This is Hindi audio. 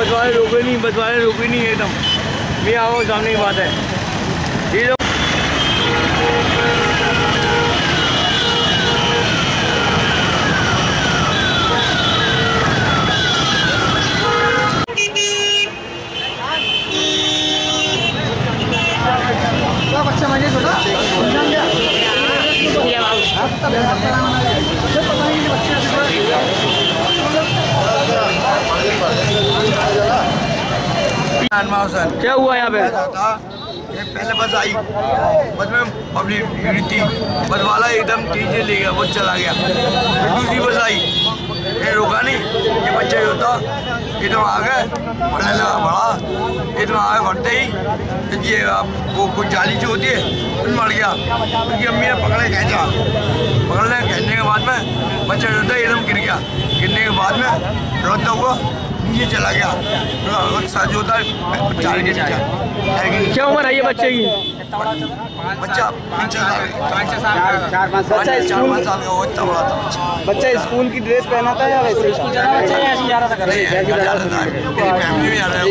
बस वाले रोके नहीं बस वाले रोके नहीं एकदम। मैं आओ सामने की बात है। ये लोग बच्चा मज़े छोटा? सर। क्या हुआ यहाँ पे? ये पहले बस आई। बस में पब्लिक थी बस वाला एकदम तेज़ी ले गया वो चला गया। दूसरी बस आई। ये रुका नहीं ये बच्चा जो था एकदम आ गए बढ़ने लगा बढ़ा एकदम आगे बढ़ते ही ये आप वो कोई जाली जो होती है उसमें मर गया। उसकी अम्मी ने पकड़े खींचा पकड़ने खींचने के बाद में बच्चा जो था एकदम गिर गया। गिरने के बाद में रोता हुआ नीचे चला गया। जो था चार के नीचे चार के नीचे क्या उम्र है ये बच्चे की? बच्चा स्कूल बच्चा। स्कूल की ड्रेस पहना था या वैसे? स्कूल था? नहीं, घर जा रहा था। फैमिली में आ रहा है।